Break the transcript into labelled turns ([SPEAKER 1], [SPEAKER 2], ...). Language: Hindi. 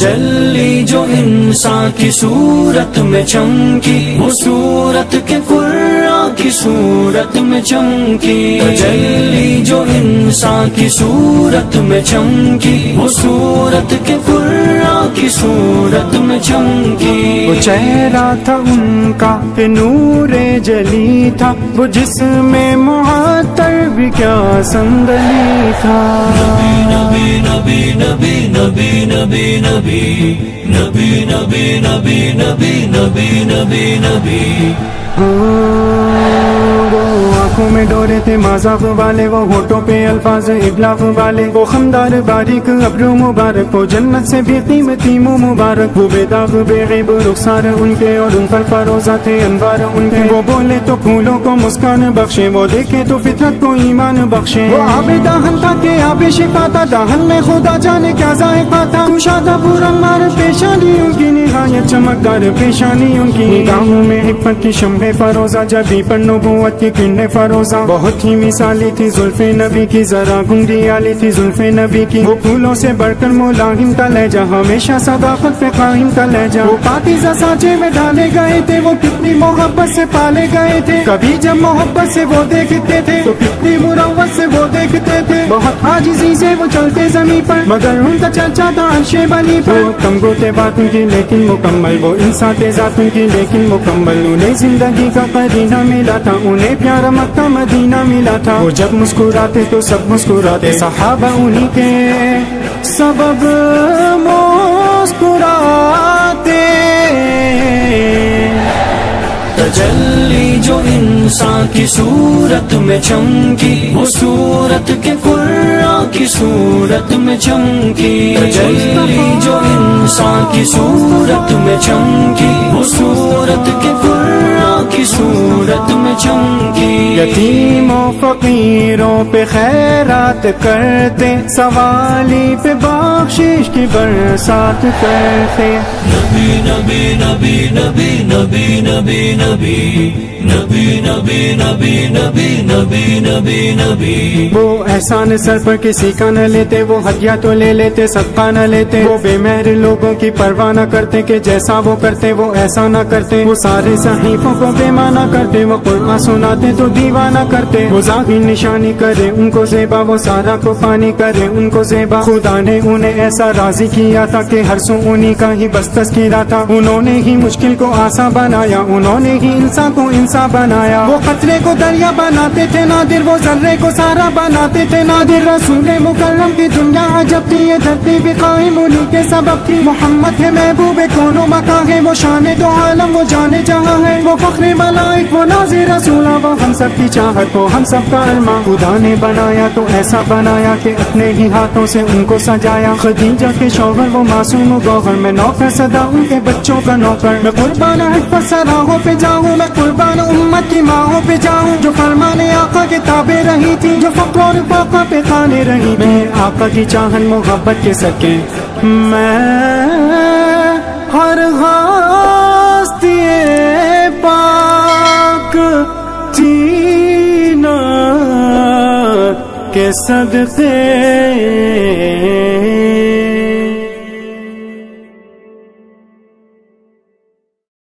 [SPEAKER 1] तजल्ली जो इंसान की सूरत में चमकी, वो सूरत के कुर्रा की सूरत में चमकी। तजल्ली जो इंसान की सूरत में चमकी, वो सूरत के कुर्रा की सूरत में चमकी
[SPEAKER 2] वो चेहरा था उनका कि नूरे जली था वो जिसमें मुहातर भी क्या संदली था
[SPEAKER 1] नबी नबी नबी नबी नबी नबी नबी नबी नबी नबी नबी नबी नबी
[SPEAKER 2] वो आँखों में डोरे थे, माजाक वाले, वो होठों पे अल्फाज इबलाग वाले। वो खमदार बारीक, अब्रू मुबारक, वो जन्नत से भी कीमती मुबारक। वो बेदाग, बेगैब, रुखसार, उनके और उन पर फरोजा थे, अनवार उनके। वो बोले तो फूलों को मुस्कान बख्शे, वो देखे तो फितरत को ईमान बख्शे। वो आबे दाहन था के आबे शिफा था, दाहन में खुदा जाने क्या जायका था। कुशादा पूरा मार पेशानी उनकी निहायत, चमकदार पेशानी उनकी निगाहों में हिकमत की शम्भे फरोजा, जबी पर नबूवत की किन्ने फरोजा। बहुत ही मिसाली थी जुल्फे नबी की, जरा घुंगरी आली थी जुल्फे नबी की। वो फूलों से बढ़कर मुलाहिम का लहजा, हमेशा सदाकत पे कायम का लहजा। वो पाकिजा साँचे में डाले गए थे, वो कितनी मोहब्बत से पाले गए थे। कभी जब मोहब्बत से वो देखते थे तो कितनी मुरवत से वो देखते थे। बहुत आजिजी से वो चलते जमी पर, मगर उनका चर्चा था अंशे बनी पर। कमगो थे बात उनकी लेकिन मुकम्मल। वो इंसान थे जात उनकी लेकिन मुकम्मल। उन्हें ज़िंदगी का करीना मिला था उन्हें प्यारा मक्का मदीना मिला था। वो जब मुस्कुराते तो सब मुस्कुराते। सहाबा उन्हीं के सबब मुस्कुराते।
[SPEAKER 1] तजल्ली जो इंसान की सूरत में चमकी वो सूरत के कुर्रा की सूरत में चमकी। तजल्ली जो इंसान की सूरत में चमकी वो सूरत की सूरत में चमकी।
[SPEAKER 2] यतीमों फकीरों पे खैरात करते सवाली पे बख्शिश की बरसात करते।
[SPEAKER 1] नबी नबी नबी नबी नबी नबी नबी। नबी नबी नबी नबी नबी नबी नबी।
[SPEAKER 2] वो एहसान सर पर किसी का न लेते, वो हदिया तो ले लेते सबका न लेते। वो बेमेर लोगों की परवाह न करते कि जैसा वो करते, वो ऐसा न करते। वो सारे सहीफों को बेमाना करते, वो कुरान सुनाते तो दीवाना करते। वो ज़ाहिर निशानी करे, उनको जेबा, वो सारा को पानी करे, उनको जेबा। खुदा ने उन्हें ऐसा राज़ी किया था कि हर सू उन्हीं का ही बस तस्कीरा था। उन्होंने ही मुश्किल को आसा बनाया, उन्होंने ही इंसान को इंसान बनाया। वो खतरे को दरिया बनाते थे, नादिर। वो जर्रे को सारा बनाते थे, नादिर। रसूल मुकर्रम की दुनिया अजब थी ये धरती भी कायम उन्हीं के सबब थी मोहम्मद है महबूब कोनो मका है? वो शान दो आलम, वो जाने जहाँ है। वो फखरे मलाइक, वो नाजिर रसूला। वो हम सब की चाहत वो हम सब का अलमा खुदा ने बनाया तो ऐसा बनाया कि अपने ही हाथों से उनको सजाया। खदीजा के शौहर, वो मासूम गौहर। में नौकर सदा उनके बच्चों का नौकर। मैं कुर्बान हट पर सराहों पे जाऊँ। मैं कुर्बान उम्मत की माओ पे जाऊँ, जो फरमाने आका के ताबे रही थी, जो फकोर पाका पे खाने रही मैं आका की चाहन मोहब्बत के सके। मैं हर हस्ती पाक जीना के सदके